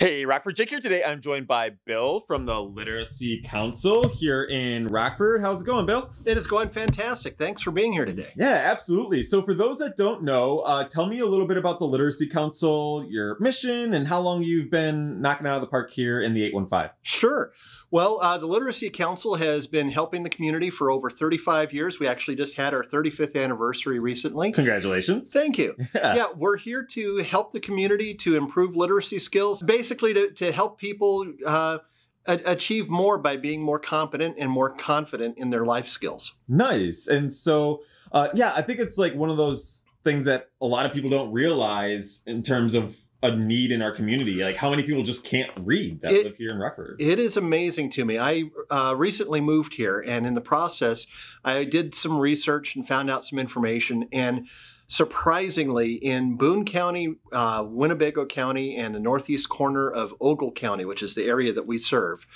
Hey, Rockford Jake here today. I'm joined by Bill from the Literacy Council here in Rockford. How's it going, Bill? It is going fantastic. Thanks for being here today. Yeah, absolutely. So, for those that don't know, uh, tell me a little bit about the Literacy Council, your mission, and how long you've been knocking out of the park here in the 815. Sure. Well, uh, the Literacy Council has been helping the community for over 35 years. We actually just had our 35th anniversary recently. Congratulations. Thank you. Yeah, yeah we're here to help the community to improve literacy skills. Basically, basically to, to help people uh, achieve more by being more competent and more confident in their life skills. Nice. And so, uh, yeah, I think it's like one of those things that a lot of people don't realize in terms of a need in our community. Like how many people just can't read that it, live here in Rockford? It is amazing to me. I uh, recently moved here, and in the process, I did some research and found out some information. And surprisingly, in Boone County, uh, Winnebago County, and the northeast corner of Ogle County, which is the area that we serve,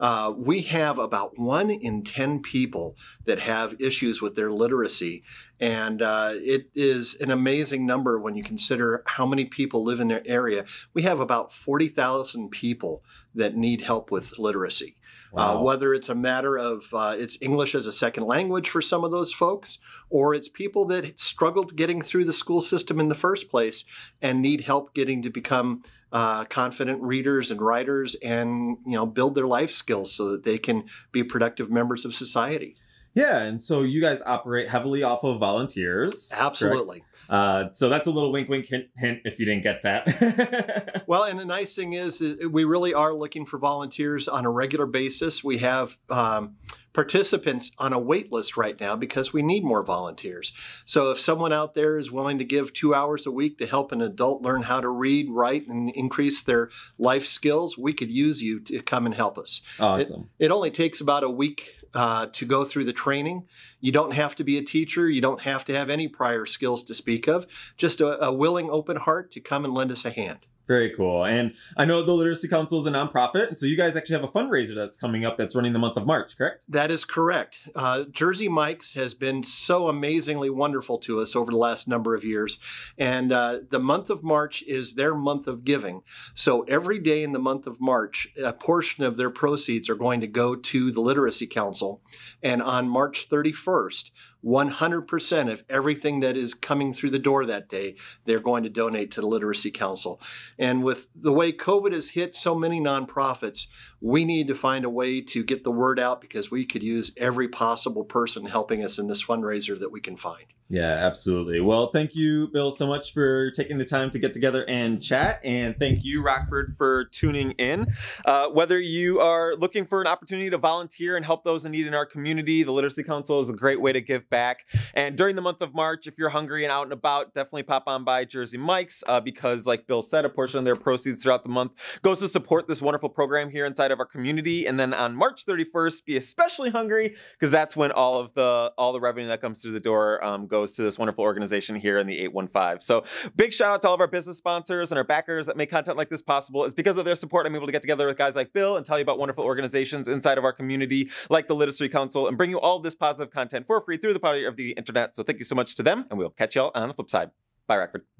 uh, we have about one in 10 people that have issues with their literacy. And uh, it is an amazing number when you consider how many people live in their area. We have about 40,000 people that need help with literacy. Uh, wow. Uh, whether it's a matter of uh, it's English as a second language for some of those folks, or it's people that struggled getting through the school system in the first place and need help getting to become uh, confident readers and writers, and you know build their life skills so that they can be productive members of society. Yeah, and so you guys operate heavily off of volunteers. Absolutely. Uh, so that's a little wink, wink, hint, hint if you didn't get that. well, and the nice thing is, we really are looking for volunteers on a regular basis. We have um, participants on a wait list right now because we need more volunteers. So if someone out there is willing to give two hours a week to help an adult learn how to read, write, and increase their life skills, we could use you to come and help us. Awesome. It, it only takes about a week uh, to go through the training. You don't have to be a teacher. You don't have to have any prior skills to speak of. Just a, a willing, open heart to come and lend us a hand. Very cool. And I know the Literacy Council is a nonprofit, and so you guys actually have a fundraiser that's coming up that's running the month of March, correct? That is correct. Uh, Jersey Mike's has been so amazingly wonderful to us over the last number of years. And uh, the month of March is their month of giving. So every day in the month of March, a portion of their proceeds are going to go to the Literacy Council. And on March 31st, 100% of everything that is coming through the door that day, they're going to donate to the Literacy Council. And with the way COVID has hit so many nonprofits, we need to find a way to get the word out because we could use every possible person helping us in this fundraiser that we can find. Yeah, absolutely. Well, thank you, Bill, so much for taking the time to get together and chat. And thank you, Rockford, for tuning in. Uh, whether you are looking for an opportunity to volunteer and help those in need in our community, the Literacy Council is a great way to give back. And during the month of March, if you're hungry and out and about, definitely pop on by Jersey Mike's uh, because, like Bill said, a portion of their proceeds throughout the month goes to support this wonderful program here inside of our community. And then on March 31st, be especially hungry because that's when all of the all the revenue that comes through the door um, goes goes to this wonderful organization here in the 815. So big shout out to all of our business sponsors and our backers that make content like this possible. It's because of their support I'm able to get together with guys like Bill and tell you about wonderful organizations inside of our community like the Literacy Council and bring you all this positive content for free through the power of the internet. So thank you so much to them and we'll catch y'all on the flip side. Bye, Rockford.